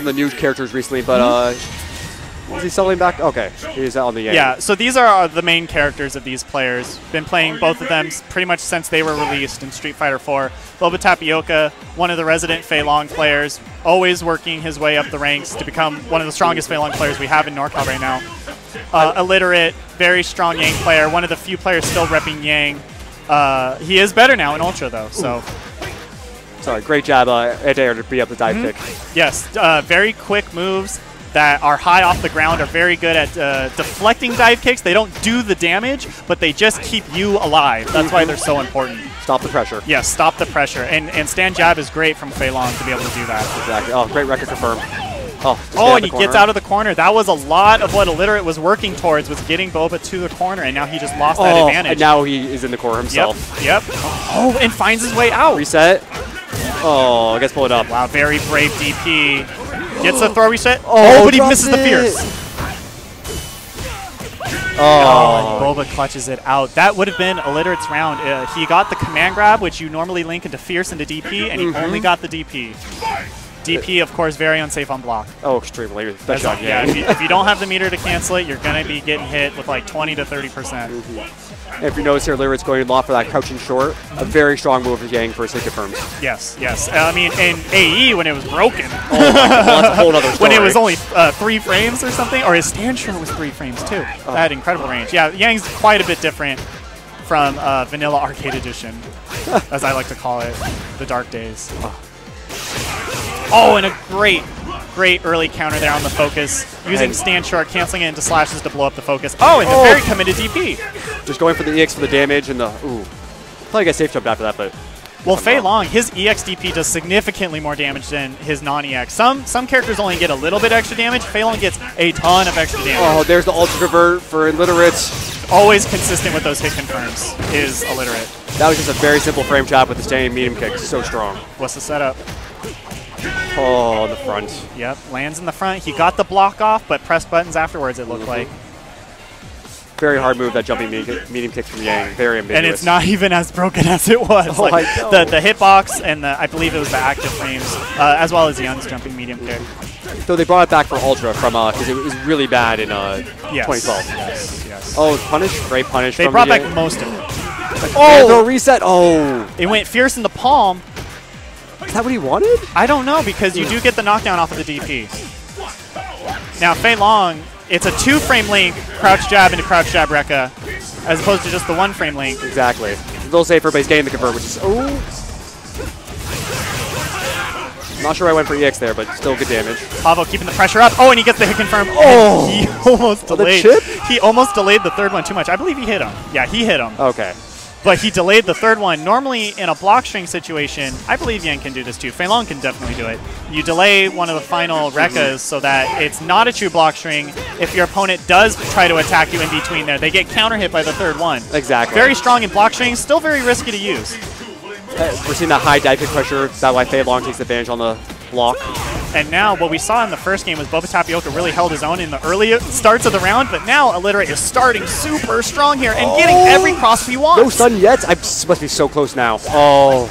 from the new characters recently, but uh, is he selling back? Okay, he's on the Yang. Yeah, so these are uh, the main characters of these players. Been playing both of them pretty much since they were released in Street Fighter 4. Boba Tapioca, one of the resident Fei Long players, always working his way up the ranks to become one of the strongest Fei Long players we have in NorCal right now. Uh, illiterate, very strong Yang player, one of the few players still repping Yang. Uh, he is better now in Ultra though, so Sorry, great job, uh, anti-air to be up the dive Mm-hmm. kick. Yes, uh, very quick moves that are high off the ground are very good at uh, deflecting dive kicks. They don't do the damage, but they just keep you alive. That's why they're so important. Stop the pressure. Yes, stop the pressure. And and stand jab is great from Fei Long to be able to do that. Exactly. Oh, great Rekka confirmed. Oh, Oh, and he gets out of the corner. That was a lot of what Illiterate was working towards, was getting Boba to the corner, and now he just lost that Oh, advantage. and now he is in the core yep, himself. yep. Oh, and finds his way out. Reset. Oh, i gets pulled up. Wow, very brave DP. Gets the throw reset. Oh, but he misses the it. fierce. Oh, Oh, and Boba clutches it out. That would have been Illiterate's round. Uh, he got the command grab, which you normally link into Fierce into DP, and he Mm-hmm. only got the DP. DP, of course, very unsafe on block. oh, extremely. That's shot, yeah, if you, if you don't have the meter to cancel it, you're going to be getting hit with like 20 to 30 percent. if you notice here, Lyrit's going a lot for that crouching short. A very strong move for Yang for his hit confirms. Yes, yes. Uh, I mean, in AE when it was broken, Well, that's a whole other story. when it was only uh, three frames or something, or his stand short was three frames too. Oh. That had incredible range. Yeah, Yang's quite a bit different from uh, Vanilla Arcade Edition, as I like to call it, the Dark Days. Oh, Oh, and a great, great early counter there on the focus, using stand short, canceling it into slashes to blow up the focus. Oh, and the Oh. very committed DP. just going for the EX for the damage and the ooh. Probably get safe jumped after that, but Well, Fei Long, his EX DP does significantly more damage than his non-EX. Some some characters only get a little bit extra damage. Fei Long gets a ton of extra damage. oh, there's the ultra convert for illiterates. Always consistent with those hit confirms is illiterate. That was just a very simple frame trap with the standing medium kick. So strong. What's the setup? Oh, the front. Yep, lands in the front. He got the block off, but pressed buttons afterwards. It looked like, Very hard move that jumping medium, kick from Yang. Very ambiguous. and it's not even as broken as it was. Oh, like the the hitbox and the I believe it was the active frames, uh, as well as Yang's jumping medium kick. Though they brought it back for Ultra from uh because it was really bad in uh Yes. 2012. Yes. Yes. Oh, punish, great punish. they brought the back most of it. Oh, throw reset. Oh, It went fierce in the palm. Is that what he wanted? I don't know because you do get the knockdown off of the DP. Now Fei Long, it's a two-frame link, crouch jab into crouch jab Rekka, as opposed to just the one-frame link. Exactly. A little safer, but he's getting the convert, which is oh. Not sure I went for EX there, but still good damage. Boba keeping the pressure up. Oh, and he gets the hit confirm. Oh! He almost the chip? He almost delayed the third one too much. I believe he hit him. Yeah, he hit him. Okay. But he delayed the third one. Normally, in a block string situation, I believe Yang can do this too. Fei Long can definitely do it. You delay one of the final Rekkas so that it's not a true block string. If your opponent does try to attack you in between there, they get counter hit by the third one. Exactly. Very strong in block strings, still very risky to use. Uh, We're seeing that high dive kick pressure. That's why Fei Long takes advantage on the block. And now what we saw in the first game was Boba Tapioca really held his own in the early starts of the round, but now Illiterate is starting super strong here and getting Oh! every cross he wants. No stun yet. I must be so close now. Oh.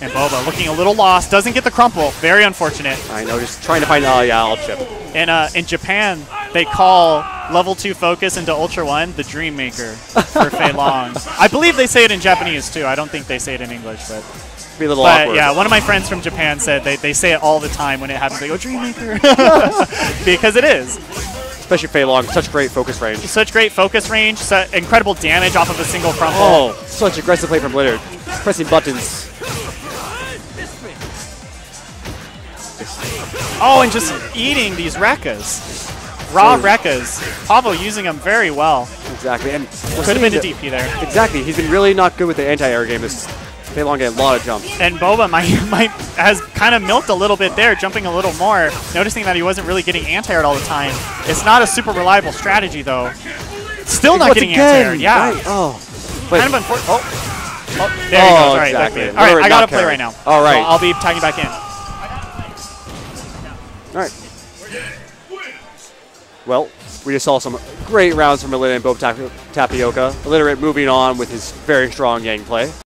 And Boba looking a little lost, doesn't get the crumple. Very unfortunate. I know, just trying to find. Oh yeah, I'll chip. In uh, in Japan, they call level two focus into Ultra One the Dream Maker for Fei Long. I believe they say it in Japanese too. I don't think they say it in English, but Be a little but awkward. yeah, one of my friends from Japan said they, they say it all the time when it happens. They go Dream Maker because it is Especially Fei Long, such great focus range. such great focus range, so incredible damage off of a single crumple. Oh, such aggressive play from Litter. Pressing buttons. Oh, and just eating these Rekkas. Raw Dude. Rekkas. Boba using them very well. Exactly. And Could have been a DP there. Exactly. He's been really not good with the anti-air game. This Fei Long getting a lot of jumps. And Boba might, might has kind of milked a little bit there, jumping a little more, noticing that he wasn't really getting anti-aired all the time. It's not a super reliable strategy, though. Still not Once getting anti-aired, yeah. right, Oh. Wait. Kind of unfortunate. Oh. oh, there he Oh, goes. All right, exactly. All right, I got to play right now. All right. So I'll be tagging back in. All right. Well, we just saw some great rounds from Illiterate and Bob Tap- Tapioca. Illiterate moving on with his very strong Yang play.